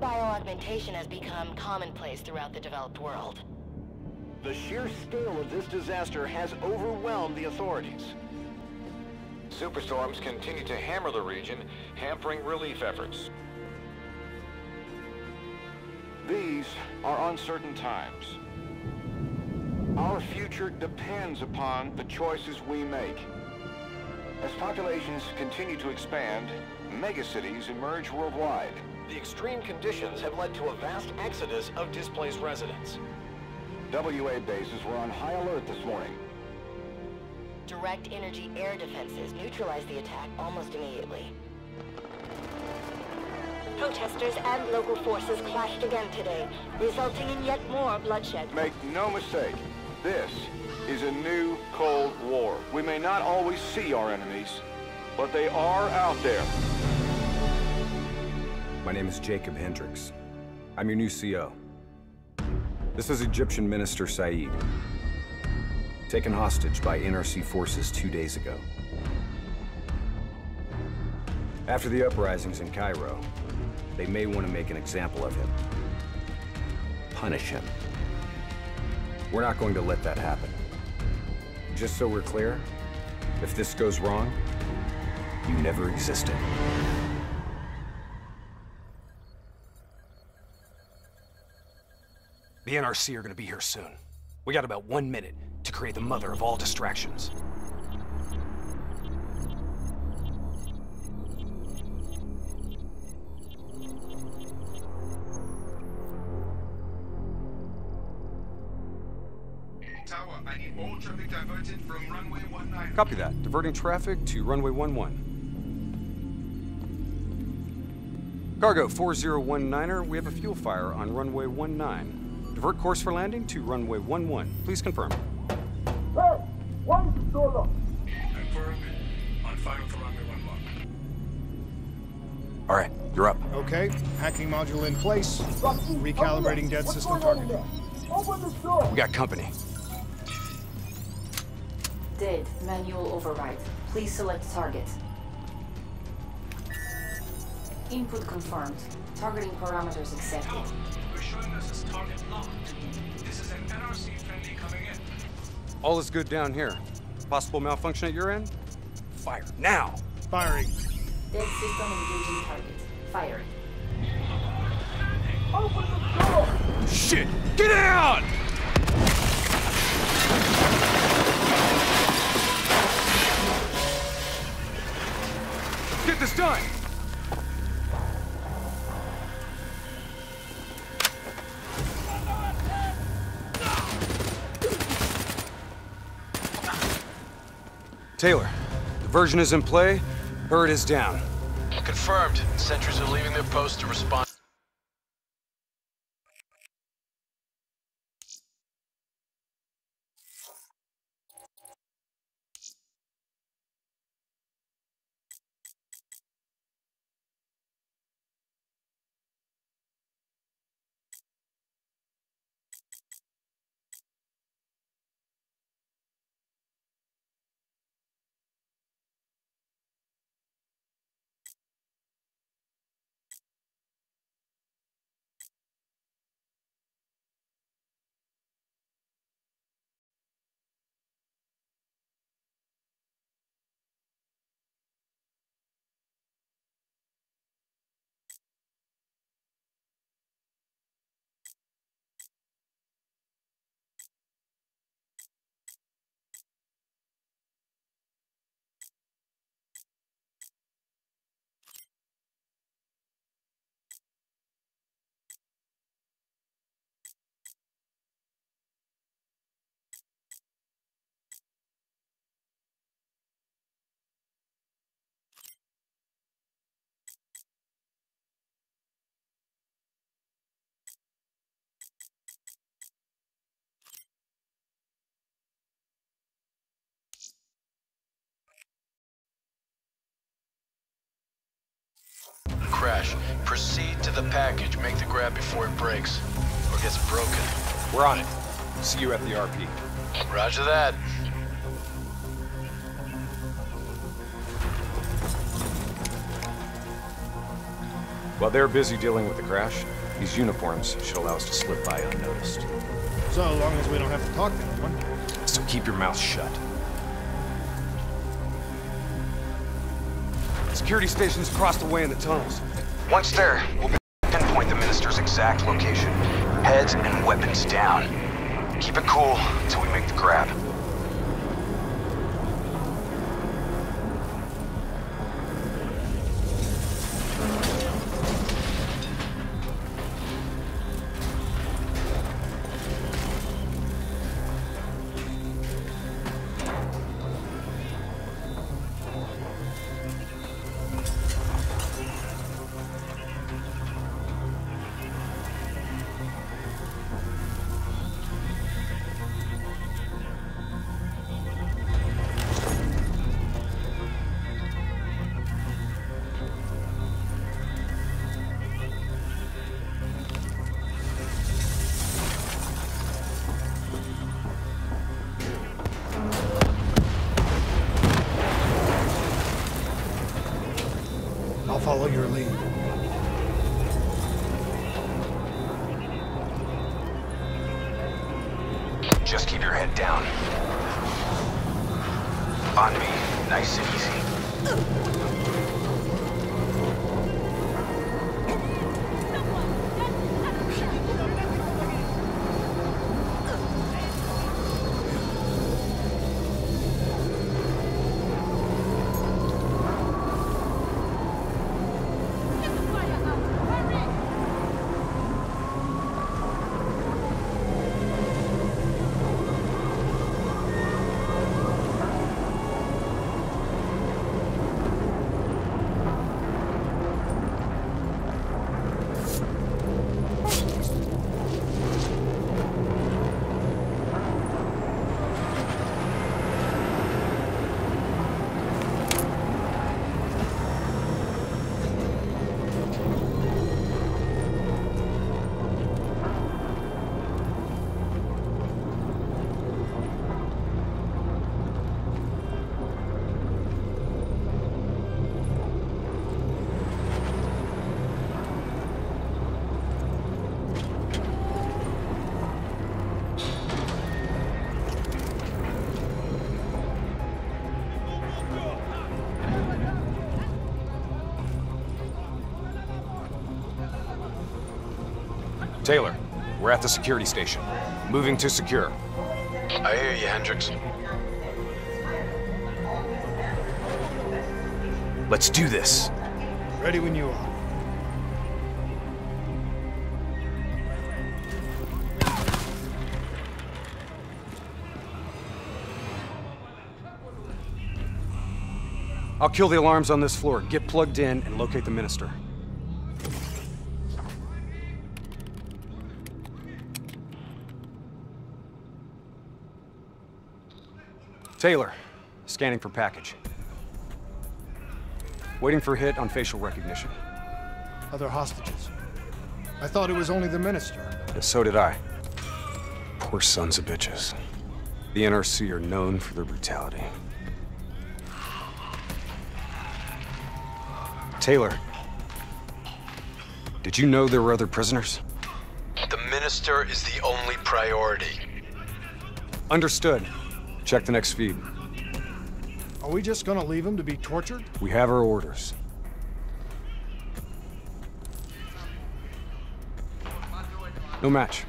bioaugmentation has become commonplace throughout the developed world. The sheer scale of this disaster has overwhelmed the authorities. Superstorms continue to hammer the region, hampering relief efforts. These are uncertain times. Our future depends upon the choices we make. As populations continue to expand, megacities emerge worldwide. The extreme conditions have led to a vast exodus of displaced residents. WA bases were on high alert this morning. Direct energy air defenses neutralized the attack almost immediately. Protesters and local forces clashed again today, resulting in yet more bloodshed. Make no mistake, this is a new Cold War. We may not always see our enemies, but they are out there. My name is Jacob Hendricks. I'm your new CO. This is Egyptian Minister Said, taken hostage by NRC forces two days ago. After the uprisings in Cairo, they may want to make an example of him. Punish him. We're not going to let that happen. Just so we're clear, if this goes wrong, you never existed. The NRC are gonna be here soon. We got about one minute to create the mother of all distractions. Tower, I need all traffic diverted from runway 19. Copy that. Diverting traffic to runway 11. Cargo 4019er, we have a fuel fire on runway 19. Divert course for landing to runway 11. Please confirm. One, one, solo. Confirmed. On fire for runway 11. All right, you're up. Okay, hacking module in place. Recalibrating dead system targeting. We got company. Dead. Manual override. Please select target. Input confirmed. Targeting parameters accepted. We're showing us as target locked. This is an NRC friendly coming in. All is good down here. Possible malfunction at your end? Fire now! Firing. Dead system engaging target. Firing. Shit! Get out! Taylor, diversion is in play. Bird is down. Confirmed. Sentries are leaving their posts to respond. Crash. Proceed to the package. Make the grab before it breaks. Or gets broken. We're on it. See you at the RP. Roger that. While they're busy dealing with the crash, these uniforms should allow us to slip by unnoticed. So long as we don't have to talk to anyone. So keep your mouth shut. Security stations across the way in the tunnels. Once there, we'll pinpoint the minister's exact location. Heads and weapons down. Keep it cool until we make the grab. Taylor, we're at the security station. Moving to secure. I hear you, Hendricks. Let's do this. Ready when you are. I'll kill the alarms on this floor, get plugged in, and locate the minister. Taylor, scanning for package. Waiting for hit on facial recognition. Other hostages. I thought it was only the minister. Yeah, so did I. Poor sons of bitches. The NRC are known for their brutality. Taylor, did you know there were other prisoners? The minister is the only priority. Understood. Check the next feed. Are we just gonna leave him to be tortured? We have our orders. No match.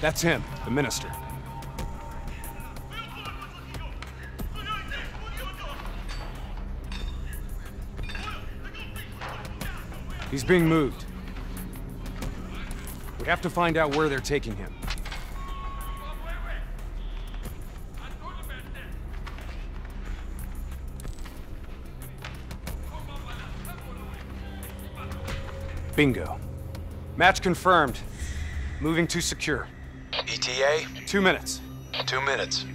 That's him, the minister. He's being moved. We have to find out where they're taking him. Bingo. Match confirmed. Moving to secure. ETA? Two minutes. Two minutes.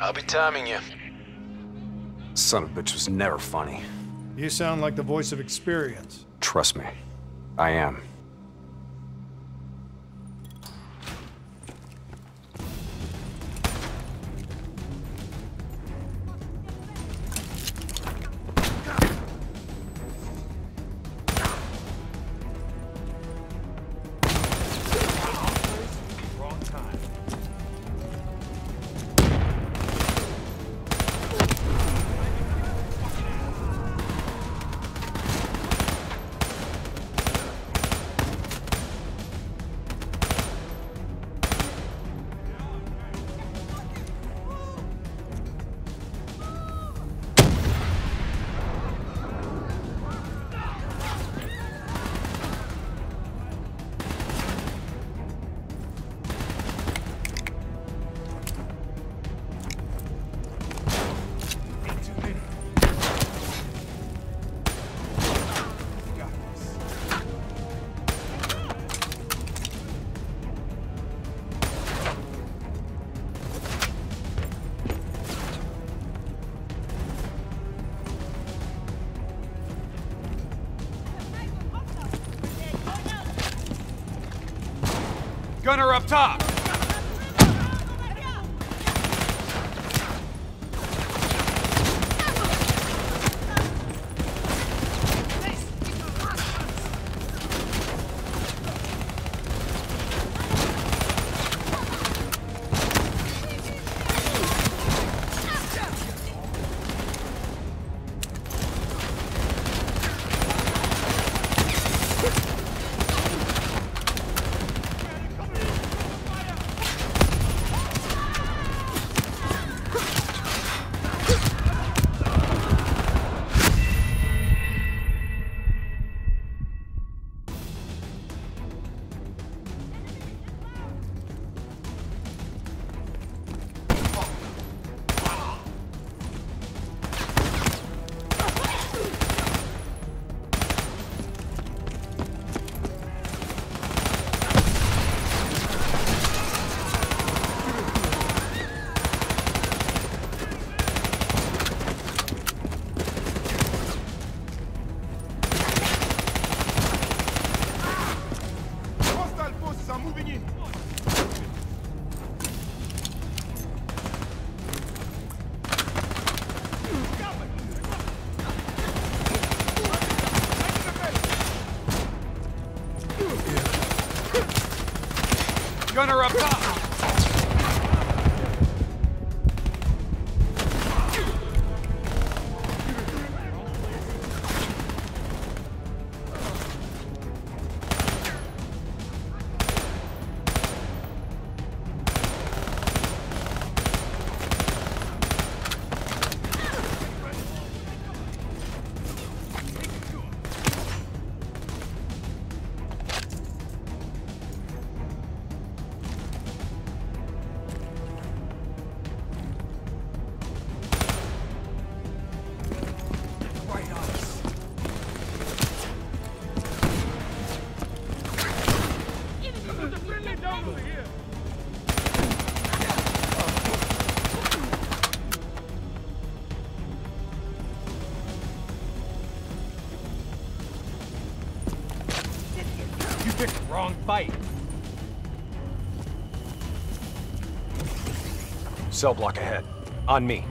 I'll be timing you. Son of a bitch was never funny. You sound like the voice of experience. Trust me. I am. Gunner up top! Fight. Cell block ahead. On me.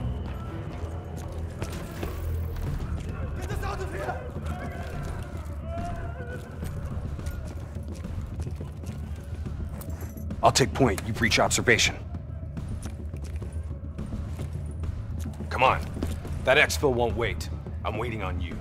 I'll take point. You breach observation. Come on. That exfil won't wait. I'm waiting on you.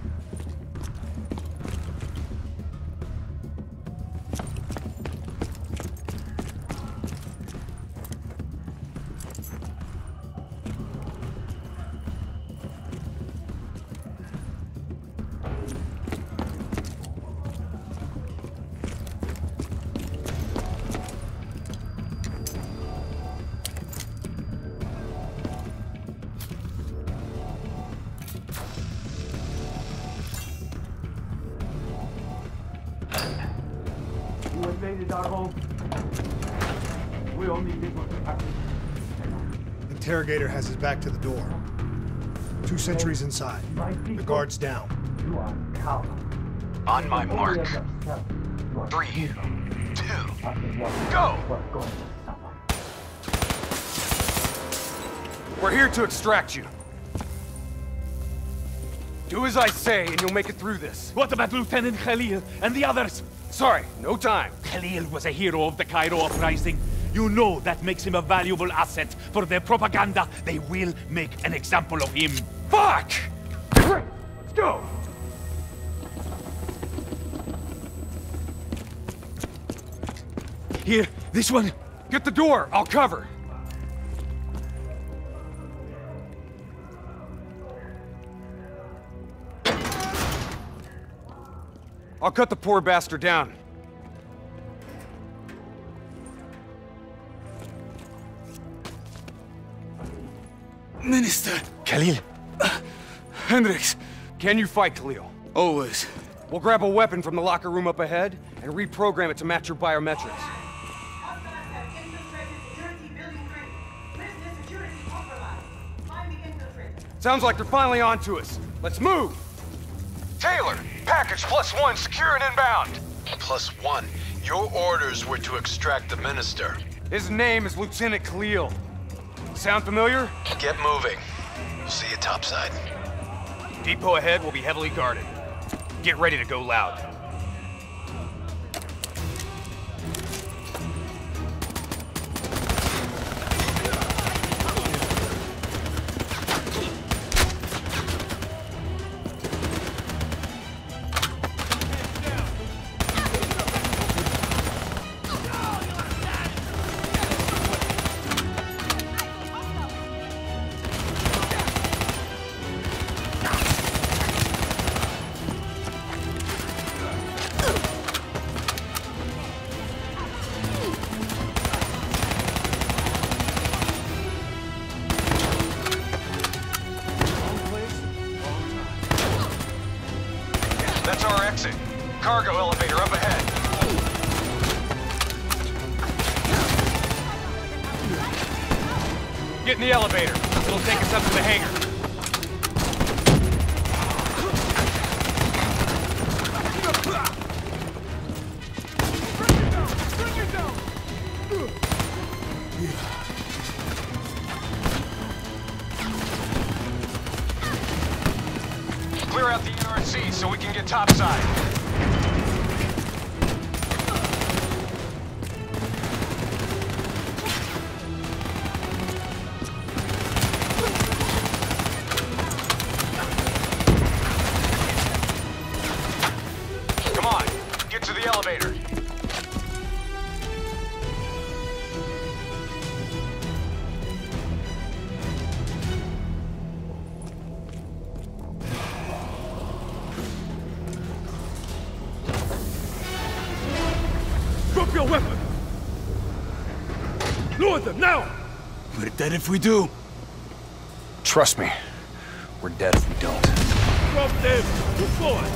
Interrogator has his back to the door. Two sentries inside. The guard's down. You are calm. On my mark. Three, two, go! We're here to extract you. Do as I say, and you'll make it through this. What about Lieutenant Khalil and the others? Sorry, no time. Khalil was a hero of the Cairo uprising. You know that makes him a valuable asset for their propaganda. They will make an example of him. Fuck! Let's go! Here, this one. Get the door, I'll cover. I'll cut the poor bastard down. Minister. Khalil. Hendricks. Can you fight, Khalil? Always. We'll grab a weapon from the locker room up ahead and reprogram it to match your biometrics. Sounds like they're finally on to us. Let's move! Taylor, package plus one, secure and inbound. Plus one? Your orders were to extract the Minister. His name is Lieutenant Khalil. Sound familiar? Get moving. See you topside. Depot ahead will be heavily guarded. Get ready to go loud. Clear out the NRC so we can get topside. We're dead if we do. Trust me, we're dead if we don't. Drop them! Move forward!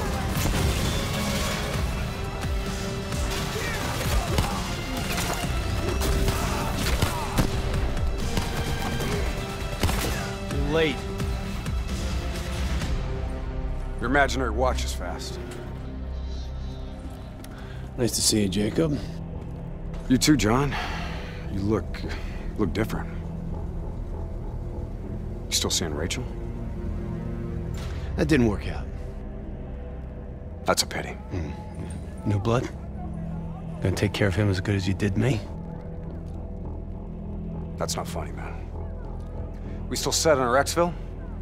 You're late. Your imaginary watch is fast. Nice to see you, Jacob. You too, John. You look... look different. You still seeing Rachel? That didn't work out. That's a pity. Mm. New blood? Gonna take care of him as good as you did me? That's not funny, man. We still set on our exfil?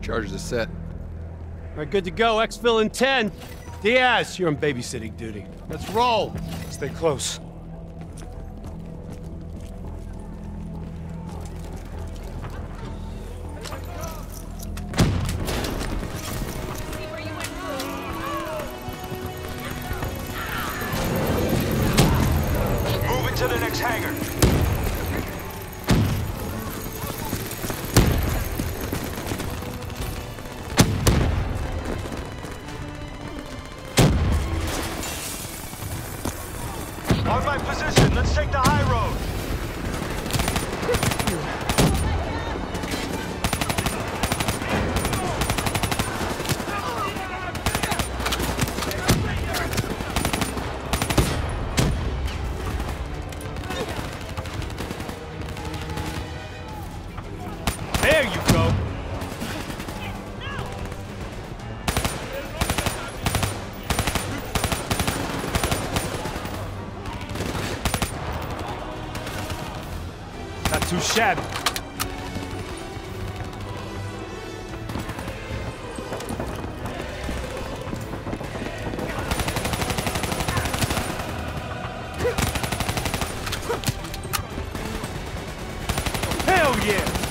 Charges are set. All right, good to go. Exfil in 10. Diaz, you're on babysitting duty. Let's roll. Stay close. shed. Hell yeah!